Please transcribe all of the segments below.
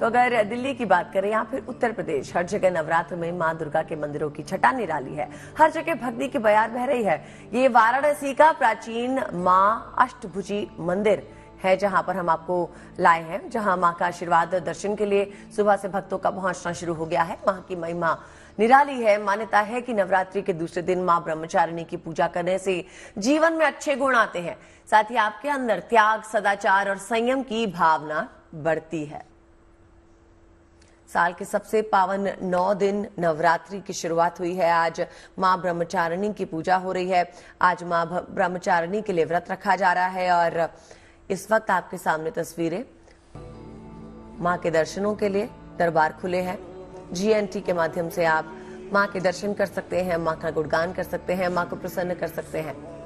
तो अगर दिल्ली की बात करें या फिर उत्तर प्रदेश, हर जगह नवरात्र में माँ दुर्गा के मंदिरों की छटा निराली है। हर जगह भक्ति की बयार बह रही है। ये वाराणसी का प्राचीन माँ अष्टभुजी मंदिर है, जहाँ पर हम आपको लाए हैं, जहाँ माँ का आशीर्वाद दर्शन के लिए सुबह से भक्तों का पहुँचना शुरू हो गया है। माँ की महिमा निराली है। मान्यता है कि नवरात्रि के दूसरे दिन माँ ब्रह्मचारिणी की पूजा करने से जीवन में अच्छे गुण आते हैं। साथ ही आपके अंदर त्याग, सदाचार और संयम की भावना बढ़ती है। साल के सबसे पावन नौ दिन नवरात्रि की शुरुआत हुई है। आज माँ ब्रह्मचारिणी की पूजा हो रही है। आज माँ ब्रह्मचारिणी के लिए व्रत रखा जा रहा है और इस वक्त आपके सामने तस्वीरें। माँ के दर्शनों के लिए दरबार खुले हैं। जीएनटी के माध्यम से आप माँ के दर्शन कर सकते हैं, माँ का गुणगान कर सकते हैं, माँ को प्रसन्न कर सकते हैं।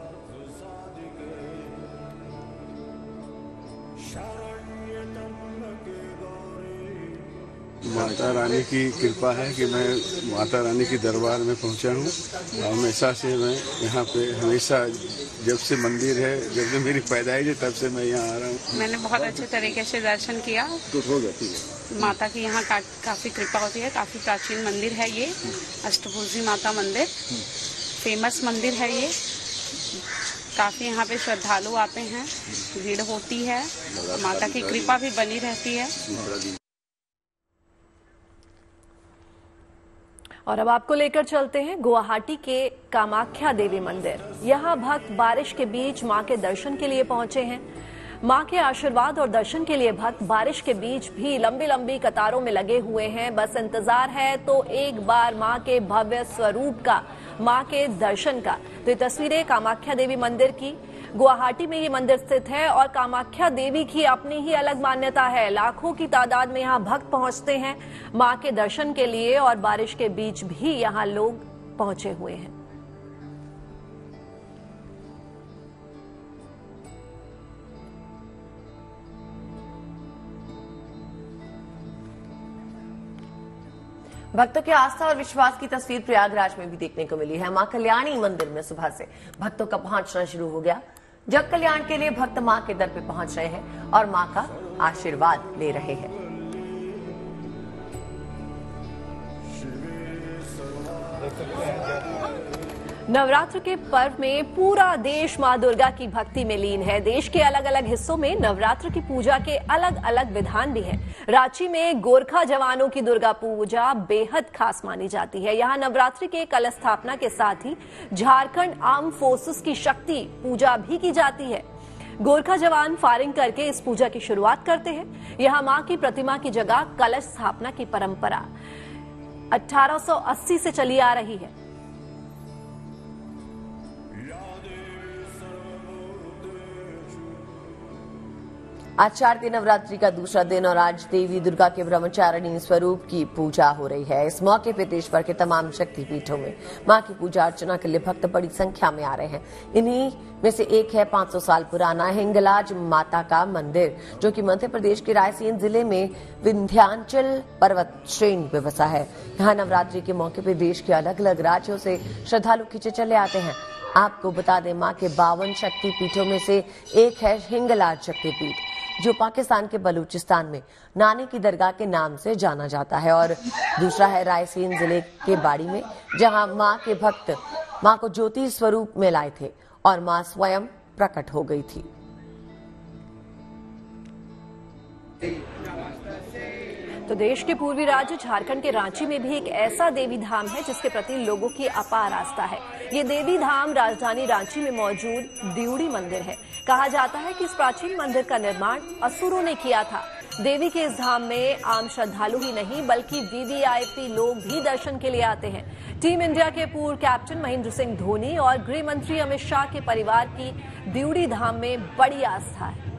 माता रानी की कृपा है कि मैं माता रानी के दरबार में पहुँचा हूँ। और हमेशा से मैं यहाँ पे हमेशा जब से मंदिर है जब से मेरी पैदाइश है तब से मैं यहाँ आ रहा हूँ। मैंने बहुत अच्छे तरीके से दर्शन किया। तो हो जाती है। माता की यहाँ का, काफ़ी कृपा होती है काफ़ी प्राचीन मंदिर है ये अष्टभुजी माता मंदिर। फ़ेमस मंदिर है ये। काफ़ी यहाँ पे श्रद्धालु आते हैं भीड़ होती है। माता की कृपा भी बनी रहती है। और अब आपको लेकर चलते हैं गुवाहाटी के कामाख्या देवी मंदिर। यहाँ भक्त बारिश के बीच माँ के दर्शन के लिए पहुँचे हैं। माँ के आशीर्वाद और दर्शन के लिए भक्त बारिश के बीच भी लंबी लंबी कतारों में लगे हुए हैं। बस इंतज़ार है तो एक बार माँ के भव्य स्वरूप का, माँ के दर्शन का। तो ये तस्वीरें कामाख्या देवी मंदिर की गुवाहाटी में ये मंदिर स्थित है और कामाख्या देवी की अपनी ही अलग मान्यता है। लाखों की तादाद में यहाँ भक्त पहुँचते हैं माँ के दर्शन के लिए और बारिश के बीच भी यहाँ लोग पहुँचे हुए हैं। भक्तों की आस्था और विश्वास की तस्वीर प्रयागराज में भी देखने को मिली है। माँ कल्याणी मंदिर में सुबह से भक्तों का पहुँचना शुरू हो गया। जग कल्याण के लिए भक्त माँ के दर पे पहुँच रहे हैं और माँ का आशीर्वाद ले रहे हैं। नवरात्र के पर्व में पूरा देश माँ दुर्गा की भक्ति में लीन है। देश के अलग अलग हिस्सों में नवरात्र की पूजा के अलग अलग विधान भी हैं। रांची में गोरखा जवानों की दुर्गा पूजा बेहद खास मानी जाती है। यहाँ नवरात्रि के कल स्थापना के साथ ही झारखंड आर्म फोर्सेस की शक्ति पूजा भी की जाती है। गोरखा जवान फायरिंग करके इस पूजा की शुरुआत करते हैं। यहाँ माँ की प्रतिमा की जगह कलश स्थापना की परंपरा 1880 से चली आ रही है। आज नवरात्रि का दूसरा दिन और आज देवी दुर्गा के ब्रह्मचारिणी स्वरूप की पूजा हो रही है। इस मौके पर देश भर के तमाम शक्ति पीठों में माँ की पूजा अर्चना के लिए भक्त बड़ी संख्या में आ रहे हैं। इन्हीं में से एक है 500 साल पुराना हिंगलाज माता का मंदिर, जो कि मध्य प्रदेश के रायसेन ज़िले में विंध्याचल पर्वत श्रेणी में बसा है। यहाँ नवरात्रि के मौके पर देश के अलग अलग राज्यों से श्रद्धालु खींचे चले आते हैं। आपको बता दें माँ के बावन शक्ति पीठों में से एक है हिंगलाज शक्तिपीठ। जो पाकिस्तान के बलूचिस्तान में नानी की दरगाह के नाम से जाना जाता है और दूसरा है रायसेन ज़िले के बाड़ी में, जहाँ माँ के भक्त, माँ को ज्योति स्वरूप में लाए थे और माँ स्वयं प्रकट हो गई थी। तो देश के पूर्वी राज्य झारखंड के रांची में भी एक ऐसा देवी धाम है जिसके प्रति लोगों की अपार आस्था है। ये देवी धाम राजधानी रांची में मौजूद दिउड़ी मंदिर है। कहा जाता है कि इस प्राचीन मंदिर का निर्माण असुरों ने किया था। देवी के इस धाम में आम श्रद्धालु ही नहीं, बल्कि वीवीआईपी लोग भी दर्शन के लिए आते हैं। टीम इंडिया के पूर्व कैप्टन महेंद्र सिंह धोनी और गृह मंत्री अमित शाह के परिवार की दिउड़ी धाम में बड़ी आस्था है।